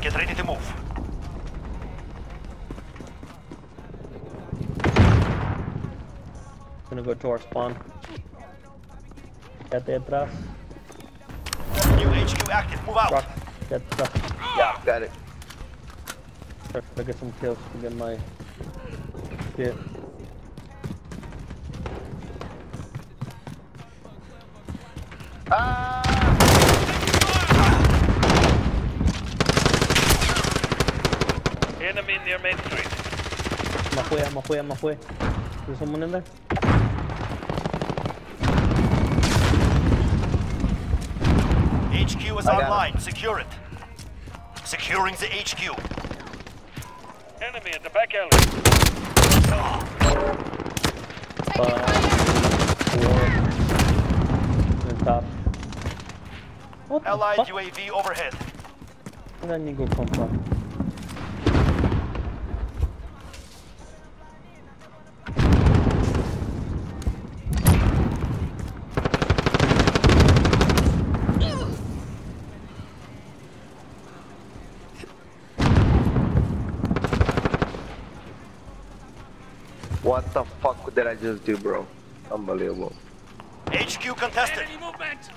Allies, get ready to move. Gonna go to our spawn. Get there atrás. New HQ active, move out. Rock. Get stuff. Yeah, got it. Try to get some kills to get my shit. Ah! Enemy near Main Street. Me fue, me fue, me fue. There's someone in there? HQ is I got online, secure it. Securing the HQ. Enemy at the back alley. Five, four, and top. What Allied? UAV overhead. Where did Nigo come from? What the fuck did I just do, bro? Unbelievable. HQ contested. Enemy movement.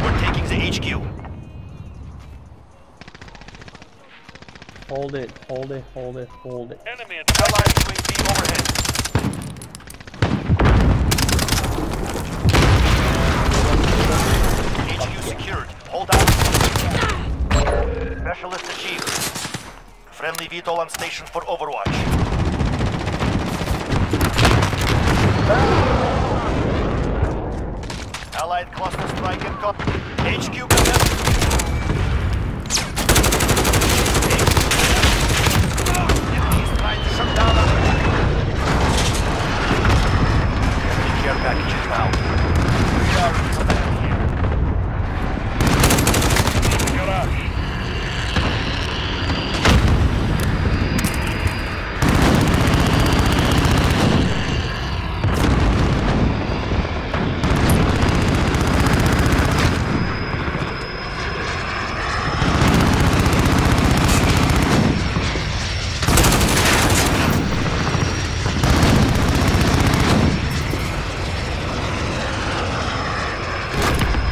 We're taking the HQ. Hold it, hold it, hold it, hold it. Enemy Specialist achieved. Friendly VTOL on station for Overwatch. Allied cluster strike incoming. HQ contested. Enemies trying to shut down our Enemy care package is out. We are in command here. garage.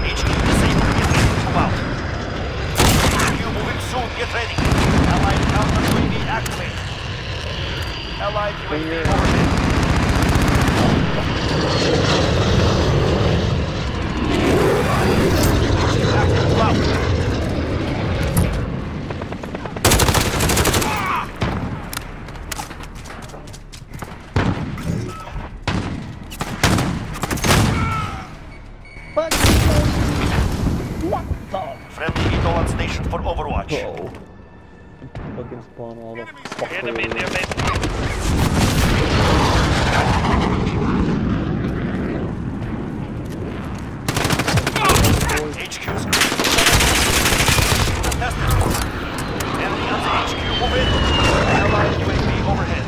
HQ disabled. Get ready to move out. HQ moving soon. Get ready. Allied counter UAV activated. Allied UAV overhead. Active. Move out. Fuck! What the? Friendly VTOL on station for Overwatch. Oh. Fucking spawn all the fuck. Enemy near Main Street. HQ's contested. Enemy on the HQ. Move in. Allied UAV overhead.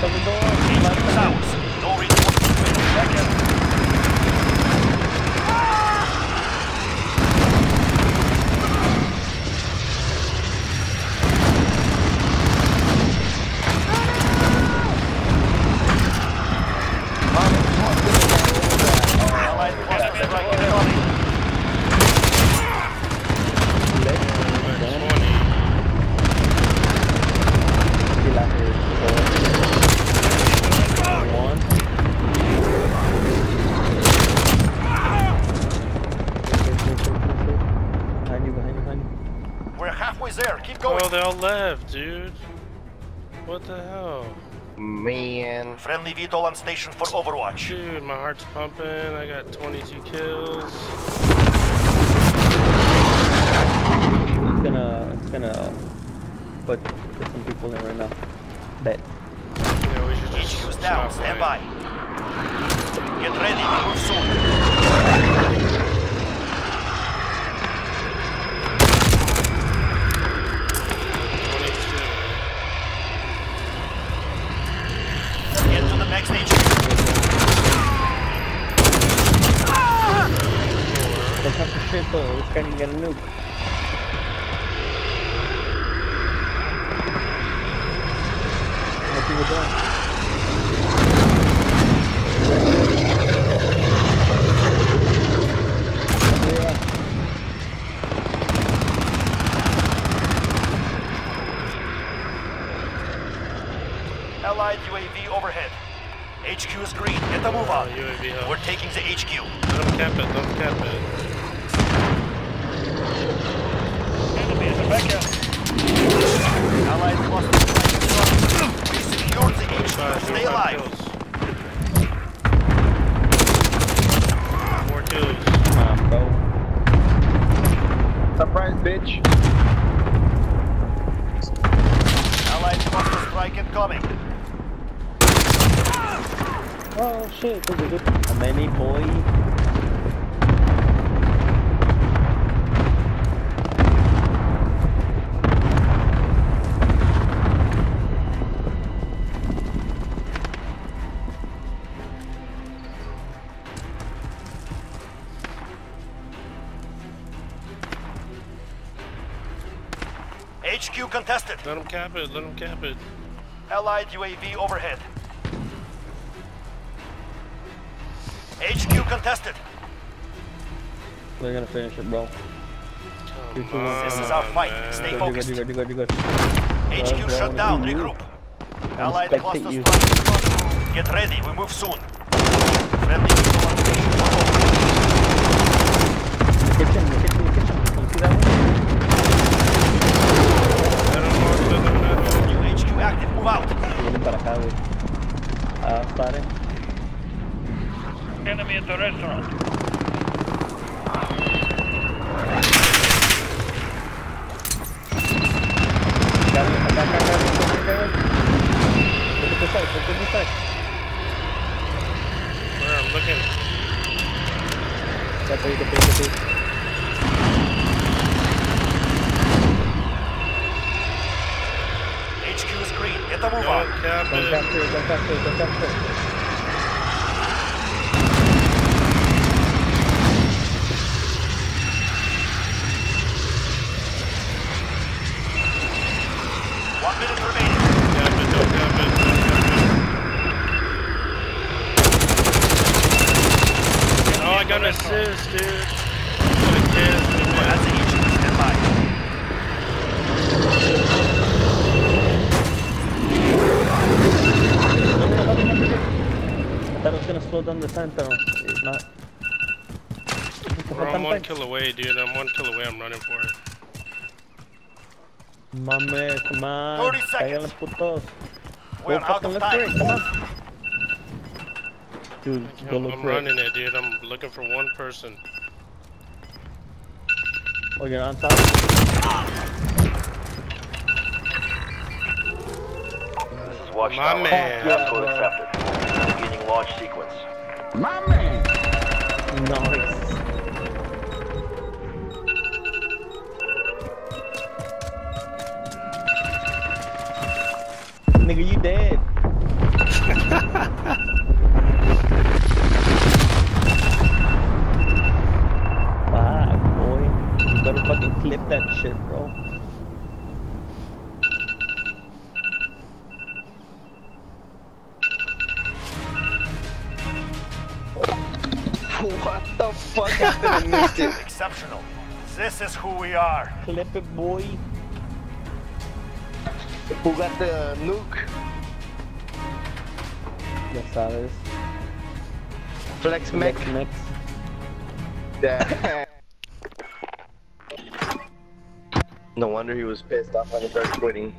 Fucking door. HQ is ours. No reinforcements. Back in. Allied cluster strike incoming. Kila is four. One. Behind you, behind you, behind you. We're halfway there. Keep going. Oh, they all left, dude. What the hell? Man. Friendly VTOL on station for Overwatch. Dude, my heart's pumping. I got 22 kills. It's gonna, it's gonna put Get some people in right now. Bet. Yeah, we should just HQ's down. Stand by. Get ready. Move soon. Twenty-two. Get to the next HQ. Don't touch the shit though. This guy can get a nuke. What people doing? Allied UAV overhead. HQ is green. Get the move Uh, on. UAV We're taking the HQ. Let them cap it. Let them cap it. Enemy at the back Allied cluster. We secured the HQ. Stay alive. kills. Come on, bro. Surprise, bitch. Allied cluster strike incoming. Oh shit, this is good. How many boy? Contested. Let them cap it. Let them cap it. Allied UAV overhead. HQ contested. They're gonna finish it, bro. Come This is- on, This is our fight. man. Stay focused. good, good, good, good, good. HQ Well, shut well, down. you- Regroup. Allied spectate cluster you. Get ready. We move soon. Friendly missile on station. Kitchen, the kitchen, the kitchen. You see that one? New HQ active. Move out. Vienen para acá, güey. Ah, pare. Enemy at the restaurant. Acá, acá, acá, acá, acá, acá, acá. Look at this side, look at this side. Where I'm looking. Acá, ahí, acá, acá, acá. HQ is green. Get the move Don't on. cap Don't capture it, don't capture it, don't capture it. One minute remaining. Cap it. Don't cap it. Don't cap it. Oh, I got an assist, dude. Oh, got a kiss, We're man. the HQ. Stand by. I thought it was gonna slow down the time, pero it's not. Bro, I'm one kill away, dude. I'm one kill away. I'm running for it. Mames, come on. 30 seconds. Putos. We're Go out of for time. come on. Dude, go I'm, look I'm for it. running it, dude. I'm looking for one person. Oh, you're on top? This is My man. Fuck yeah, accepted. Beginning launch sequence. Nice. Nigga, you dead. Fuck, boy. You better fucking clip that shit, bro. Fuck happened to Mystic? Exceptional. This is who we are. Clip it, boy. Who got the nuke? Ya sabes. Flex mech. Next, next. Yeah. no wonder he was pissed off when he started quitting.